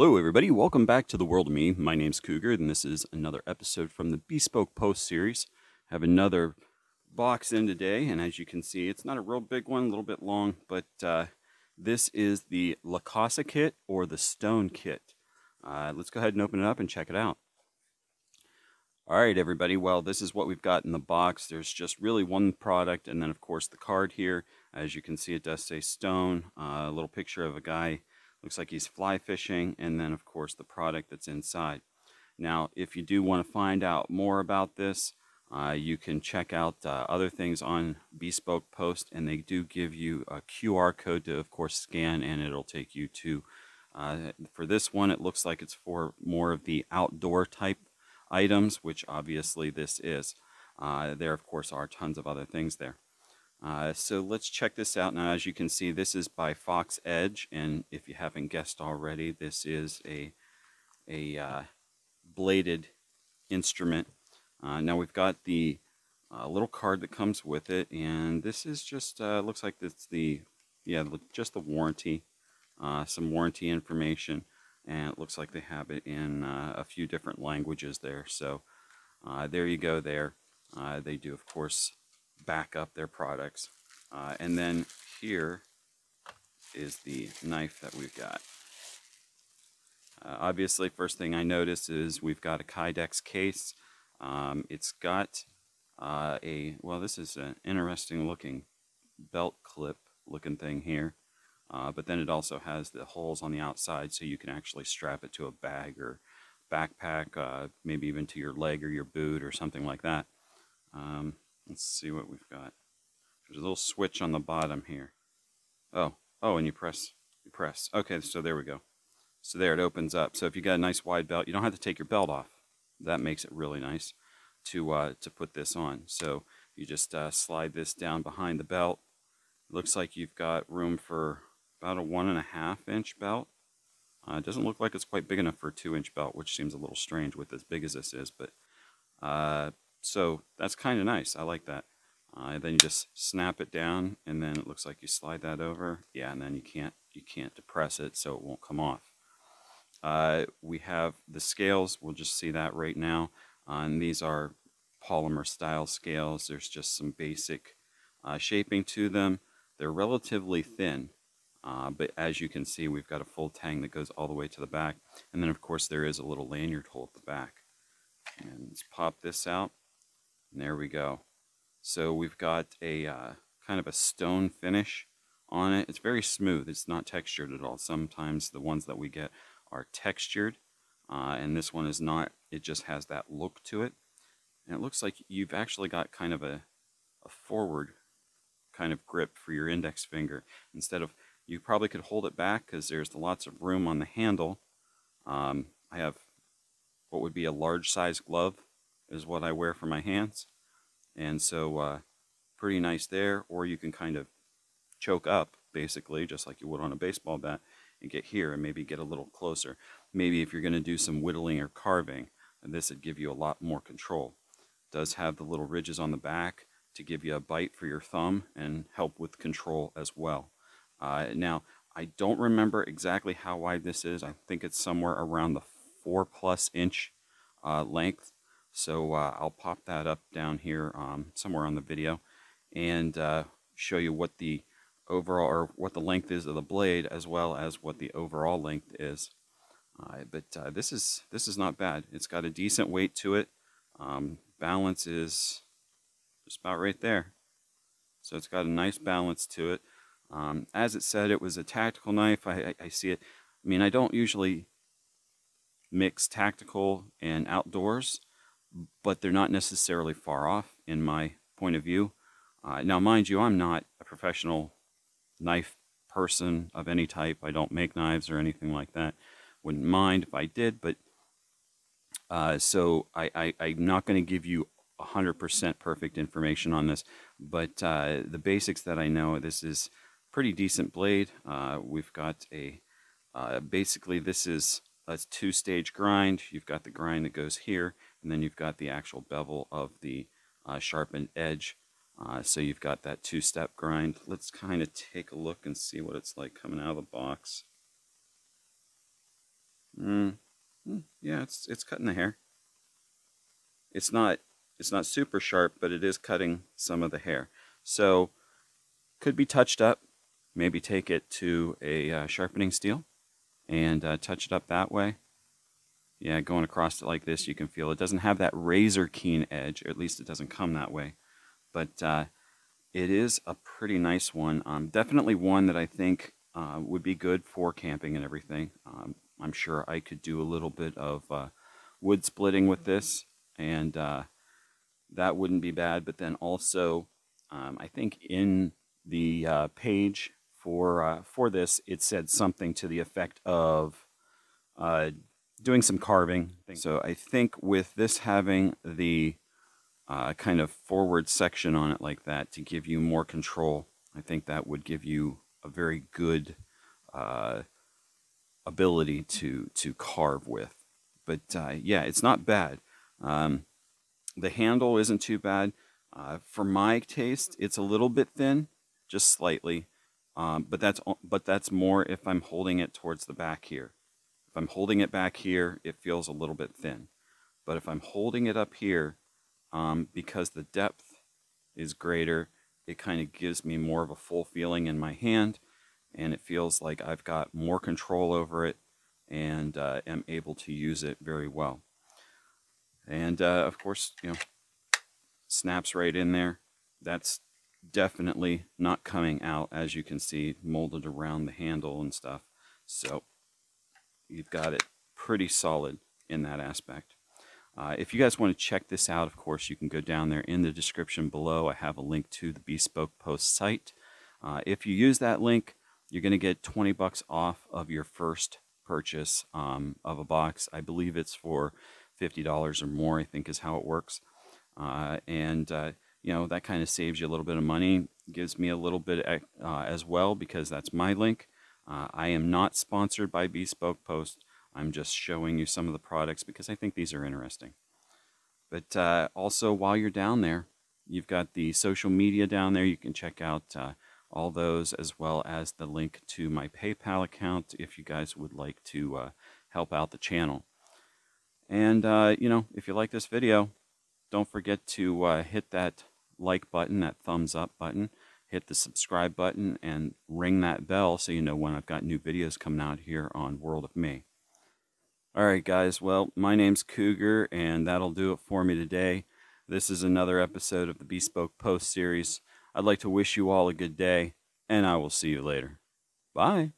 Hello, everybody. Welcome back to the world of me. My name's Cougar, and this is another episode from the Bespoke Post series. I have another box in today, and as you can see, it's not a real big one, a little bit long, but uh, this is the Lycosa kit or the Stone kit. Uh, let's go ahead and open it up and check it out. All right, everybody. Well, this is what we've got in the box. There's just really one product, and then, of course, the card here. As you can see, it does say Stone, uh, a little picture of a guy Looks like he's fly fishing, and then, of course, the product that's inside. Now, if you do want to find out more about this, uh, you can check out uh, other things on Bespoke Post, and they do give you a QR code to, of course, scan, and it'll take you to. Uh, for this one, it looks like it's for more of the outdoor type items, which obviously this is. Uh, there, of course, are tons of other things there. Uh, so let's check this out now. As you can see, this is by Fox Edge, and if you haven't guessed already, this is a a uh, bladed instrument. Uh, now we've got the uh, little card that comes with it, and this is just uh, looks like it's the yeah just the warranty, uh, some warranty information, and it looks like they have it in a few different languages there. So there you go. There, they do of course back up their products. Uh, and then here is the knife that we've got. Uh, obviously, first thing I notice is we've got a Kydex case. Um, it's got uh, a, well, this is an interesting looking belt clip looking thing here. Uh, but then it also has the holes on the outside so you can actually strap it to a bag or backpack, uh, maybe even to your leg or your boot or something like that. Um, Let's see what we've got. There's a little switch on the bottom here. Oh, oh, and you press, you press. Okay, so there we go. So there it opens up. So if you got a nice wide belt, you don't have to take your belt off. That makes it really nice to uh, to put this on. So you just uh, slide this down behind the belt. It looks like you've got room for about a one and a half inch belt. Uh, it doesn't look like it's quite big enough for a two inch belt, which seems a little strange with as big as this is, but uh, so that's kind of nice. I like that. Uh, then you just snap it down, and then it looks like you slide that over. Yeah, and then you can't you can't depress it, so it won't come off. Uh, we have the scales. We'll just see that right now. Uh, and these are polymer style scales. There's just some basic uh, shaping to them. They're relatively thin, uh, but as you can see, we've got a full tang that goes all the way to the back. And then, of course, there is a little lanyard hole at the back. And let's pop this out. And there we go. So we've got a uh, kind of a stone finish on it. It's very smooth. It's not textured at all. Sometimes the ones that we get are textured, uh, and this one is not. It just has that look to it. And it looks like you've actually got kind of a, a forward kind of grip for your index finger. Instead of, you probably could hold it back because there's lots of room on the handle. Um, I have what would be a large size glove is what I wear for my hands. And so uh, pretty nice there. Or you can kind of choke up, basically, just like you would on a baseball bat, and get here and maybe get a little closer. Maybe if you're going to do some whittling or carving, this would give you a lot more control. It does have the little ridges on the back to give you a bite for your thumb and help with control as well. Uh, now, I don't remember exactly how wide this is. I think it's somewhere around the 4 plus inch uh, length. So uh, I'll pop that up down here um, somewhere on the video and uh, show you what the overall or what the length is of the blade as well as what the overall length is. Uh, but uh, this is this is not bad. It's got a decent weight to it. Um, balance is just about right there. So it's got a nice balance to it. Um, as it said, it was a tactical knife. I, I, I see it. I mean, I don't usually mix tactical and outdoors but they're not necessarily far off in my point of view. Uh, now, mind you, I'm not a professional knife person of any type. I don't make knives or anything like that. Wouldn't mind if I did, but uh, so I, I, I'm not going to give you 100% perfect information on this, but uh, the basics that I know, this is pretty decent blade. Uh, we've got a, uh, basically this is a two-stage grind. You've got the grind that goes here, and then you've got the actual bevel of the uh, sharpened edge. Uh, so you've got that two-step grind. Let's kind of take a look and see what it's like coming out of the box. Mm, mm, yeah, it's it's cutting the hair. It's not it's not super sharp, but it is cutting some of the hair. So could be touched up. Maybe take it to a uh, sharpening steel and uh, touch it up that way. Yeah, going across it like this, you can feel it doesn't have that razor keen edge, or at least it doesn't come that way. But uh, it is a pretty nice one. Um, definitely one that I think uh, would be good for camping and everything. Um, I'm sure I could do a little bit of uh, wood splitting with this, and uh, that wouldn't be bad. But then also, um, I think in the uh, page for uh, for this, it said something to the effect of doing some carving. So I think with this having the uh, kind of forward section on it like that to give you more control, I think that would give you a very good uh, ability to to carve with. But uh, yeah, it's not bad. Um, the handle isn't too bad. Uh, for my taste, it's a little bit thin, just slightly. Um, but that's but that's more if I'm holding it towards the back here. If I'm holding it back here, it feels a little bit thin. But if I'm holding it up here, um, because the depth is greater, it kind of gives me more of a full feeling in my hand and it feels like I've got more control over it and uh, am able to use it very well. And uh, of course, you know, snaps right in there. That's definitely not coming out, as you can see, molded around the handle and stuff. So you've got it pretty solid in that aspect. Uh, if you guys want to check this out, of course, you can go down there in the description below. I have a link to the Bespoke Post site. Uh, if you use that link, you're going to get 20 bucks off of your first purchase um, of a box. I believe it's for $50 or more, I think is how it works. Uh, and, uh, you know, that kind of saves you a little bit of money, gives me a little bit uh, as well because that's my link. Uh, I am not sponsored by Bespoke Post. I'm just showing you some of the products because I think these are interesting. But uh, also, while you're down there, you've got the social media down there. You can check out uh, all those as well as the link to my PayPal account if you guys would like to uh, help out the channel. And, uh, you know, if you like this video, don't forget to uh, hit that like button, that thumbs up button, hit the subscribe button, and ring that bell so you know when I've got new videos coming out here on World of Me. Alright guys, well, my name's Cougar, and that'll do it for me today. This is another episode of the Bespoke Post series. I'd like to wish you all a good day, and I will see you later. Bye.